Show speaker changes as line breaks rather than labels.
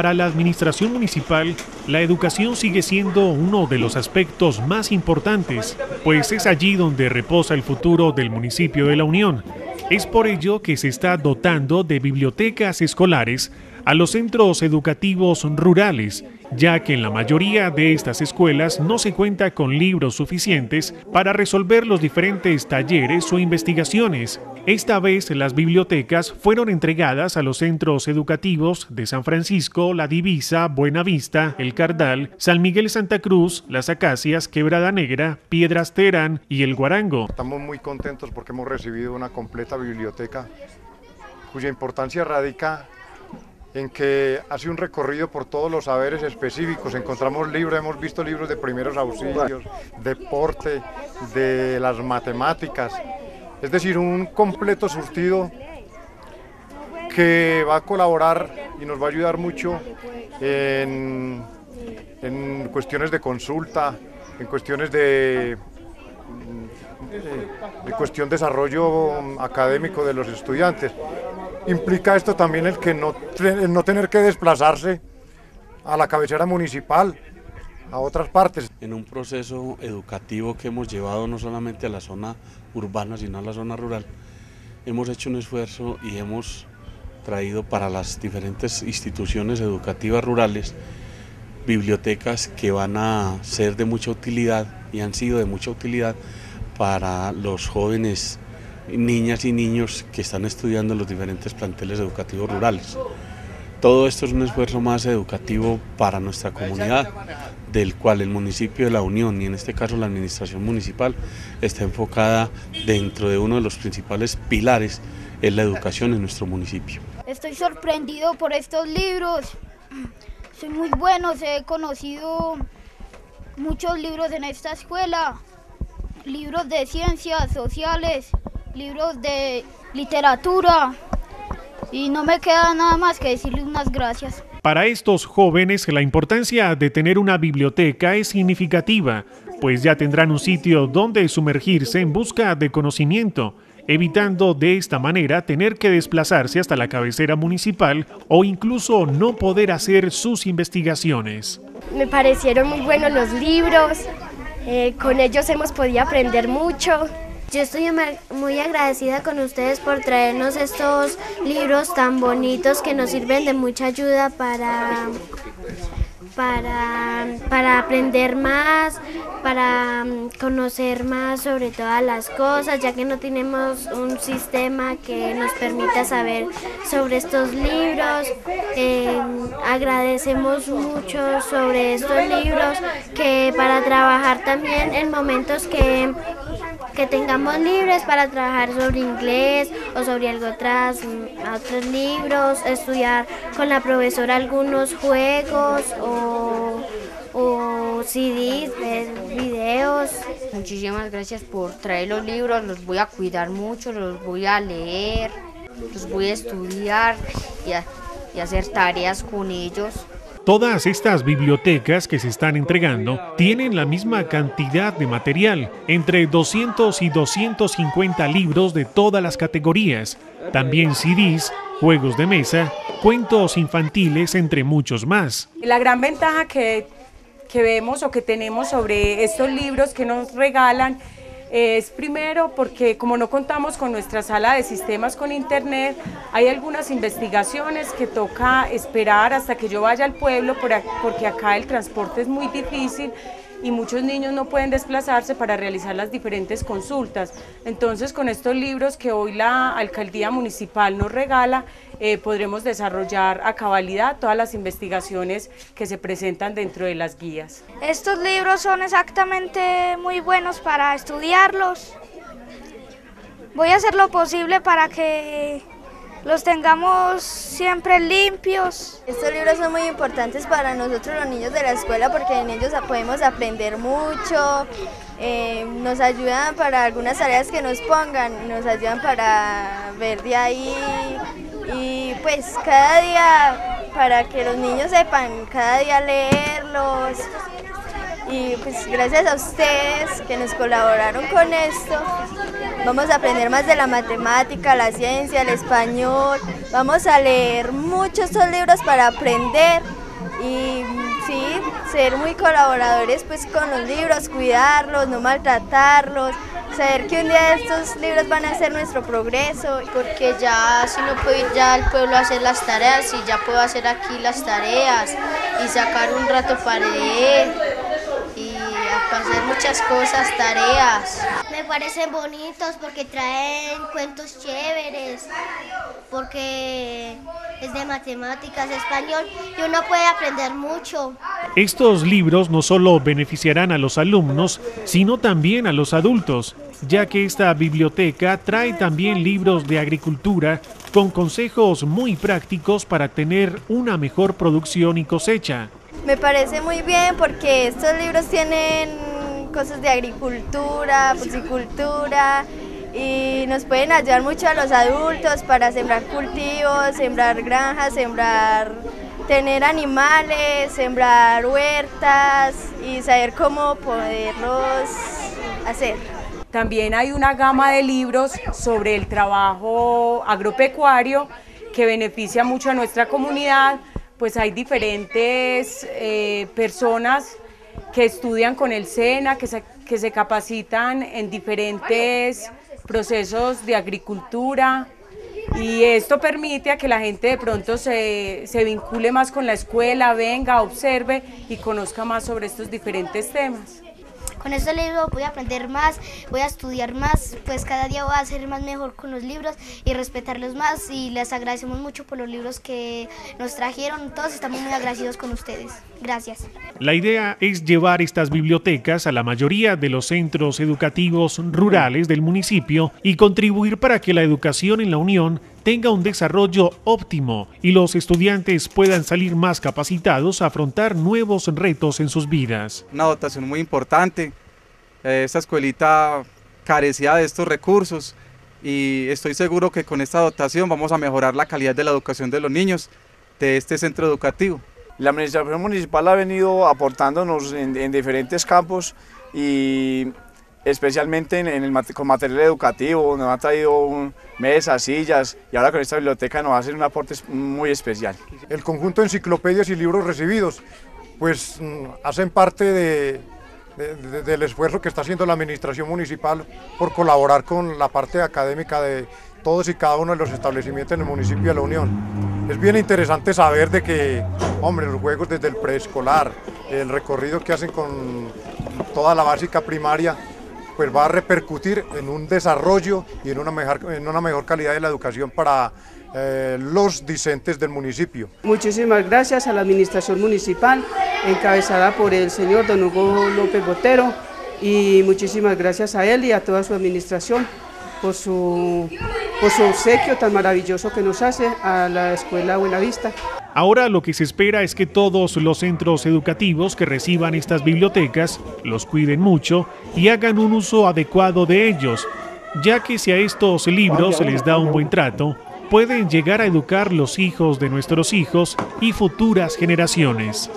Para la administración municipal, la educación sigue siendo uno de los aspectos más importantes, pues es allí donde reposa el futuro del municipio de La Unión. Es por ello que se está dotando de bibliotecas escolares a los centros educativos rurales, ya que en la mayoría de estas escuelas no se cuenta con libros suficientes para resolver los diferentes talleres o investigaciones. Esta vez las bibliotecas fueron entregadas a los centros educativos de San Francisco, La Divisa, Buenavista, El Cardal, San Miguel Santa Cruz, Las Acacias, Quebrada Negra, Piedras Terán y El Guarango.
Estamos muy contentos porque hemos recibido una completa biblioteca cuya importancia radica en que hace un recorrido por todos los saberes específicos. Encontramos libros, hemos visto libros de primeros auxilios, deporte, de las matemáticas. Es decir, un completo surtido que va a colaborar y nos va a ayudar mucho en, cuestiones de consulta, en cuestiones de, de, cuestión desarrollo académico de los estudiantes. Implica esto también el que no, no tener que desplazarse a la cabecera municipal, a otras partes.
En un proceso educativo que hemos llevado no solamente a la zona urbana, sino a la zona rural, hemos hecho un esfuerzo y hemos traído para las diferentes instituciones educativas rurales bibliotecas que van a ser de mucha utilidad y han sido de mucha utilidad para los jóvenes niñas y niños que están estudiando en los diferentes planteles educativos rurales. Todo esto es un esfuerzo más educativo para nuestra comunidad, del cual el municipio de La Unión y en este caso la administración municipal está enfocada dentro de uno de los principales pilares en la educación en nuestro municipio.
Estoy sorprendido por estos libros, son muy buenos, he conocido muchos libros en esta escuela, libros de ciencias sociales, libros de literatura y no me queda nada más que decirle unas gracias.
Para estos jóvenes la importancia de tener una biblioteca es significativa, pues ya tendrán un sitio donde sumergirse en busca de conocimiento, evitando de esta manera tener que desplazarse hasta la cabecera municipal o incluso no poder hacer sus investigaciones.
Me parecieron muy buenos los libros, eh, con ellos hemos podido aprender mucho.
Yo estoy muy agradecida con ustedes por traernos estos libros tan bonitos que nos sirven de mucha ayuda para, para, para aprender más, para mm, conocer más sobre todas las cosas, ya que no tenemos un sistema que nos permita saber sobre estos libros. Eh, agradecemos mucho sobre estos libros que para trabajar también en momentos que que tengamos libres para trabajar sobre inglés o sobre algo otras, otros libros, estudiar con la profesora algunos juegos o, o CDs, videos.
Muchísimas gracias por traer los libros, los voy a cuidar mucho, los voy a leer, los voy a estudiar y, y hacer tareas con ellos.
Todas estas bibliotecas que se están entregando tienen la misma cantidad de material, entre 200 y 250 libros de todas las categorías, también CDs, juegos de mesa, cuentos infantiles, entre muchos más.
La gran ventaja que, que vemos o que tenemos sobre estos libros que nos regalan es primero porque como no contamos con nuestra sala de sistemas con internet, hay algunas investigaciones que toca esperar hasta que yo vaya al pueblo porque acá el transporte es muy difícil y muchos niños no pueden desplazarse para realizar las diferentes consultas. Entonces, con estos libros que hoy la alcaldía municipal nos regala, eh, podremos desarrollar a cabalidad todas las investigaciones que se presentan dentro de las guías.
Estos libros son exactamente muy buenos para estudiarlos. Voy a hacer lo posible para que los tengamos siempre limpios.
Estos libros son muy importantes para nosotros los niños de la escuela porque en ellos podemos aprender mucho, eh, nos ayudan para algunas tareas que nos pongan, nos ayudan para ver de ahí y pues cada día para que los niños sepan, cada día leerlos
y pues gracias a ustedes que nos colaboraron con esto, vamos a aprender más de la matemática, la ciencia, el español, vamos a leer muchos libros para aprender y sí, ser muy colaboradores pues con los libros, cuidarlos, no maltratarlos, saber que un día estos libros van a ser nuestro progreso.
Porque ya si no puedo ir ya al pueblo a hacer las tareas y ya puedo hacer aquí las tareas y sacar un rato para leer muchas cosas, tareas.
Me parecen bonitos porque traen cuentos chéveres, porque es de matemáticas, español y uno puede aprender mucho.
Estos libros no solo beneficiarán a los alumnos, sino también a los adultos, ya que esta biblioteca trae también libros de agricultura con consejos muy prácticos para tener una mejor producción y cosecha.
Me parece muy bien porque estos libros tienen cosas de agricultura, porcicultura y nos pueden ayudar mucho a los adultos para sembrar cultivos, sembrar granjas, sembrar, tener animales, sembrar huertas y saber cómo poderlos hacer.
También hay una gama de libros sobre el trabajo agropecuario que beneficia mucho a nuestra comunidad pues hay diferentes eh, personas que estudian con el SENA, que se, que se capacitan en diferentes procesos de agricultura y esto permite a que la gente de pronto se, se vincule más con la escuela, venga, observe y conozca más sobre estos diferentes temas.
Con este libro voy a aprender más, voy a estudiar más, pues cada día voy a ser más mejor con los libros y respetarlos más y les agradecemos mucho por los libros que nos trajeron. Todos estamos muy agradecidos con ustedes. Gracias.
La idea es llevar estas bibliotecas a la mayoría de los centros educativos rurales del municipio y contribuir para que la educación en la Unión tenga un desarrollo óptimo y los estudiantes puedan salir más capacitados a afrontar nuevos retos en sus vidas.
Una dotación muy importante. Eh, esta escuelita carecía de estos recursos y estoy seguro que con esta dotación vamos a mejorar la calidad de la educación de los niños de este centro educativo.
La administración municipal ha venido aportándonos en, en diferentes campos y especialmente en, el, con material educativo, nos ha traído mesas, sillas y ahora con esta biblioteca nos hacer un aporte muy especial.
El conjunto de enciclopedias y libros recibidos pues mm, hacen parte de, del esfuerzo que está haciendo la administración municipal por colaborar con la parte académica de todos y cada uno de los establecimientos en el municipio de La Unión. Es bien interesante saber de que, hombre, los juegos desde el preescolar, el recorrido que hacen con toda la básica primaria, pues va a repercutir en un desarrollo y en una mejor, calidad de la educación para eh, los discentes del municipio.
Muchísimas gracias a la administración municipal encabezada por el señor don Hugo López Botero y muchísimas gracias a él y a toda su administración por su, por su obsequio tan maravilloso que nos hace a la Escuela Buenavista.
Ahora lo que se espera es que todos los centros educativos que reciban estas bibliotecas los cuiden mucho y hagan un uso adecuado de ellos, ya que si a estos libros se les da un buen trato, pueden llegar a educar los hijos de nuestros hijos y futuras generaciones.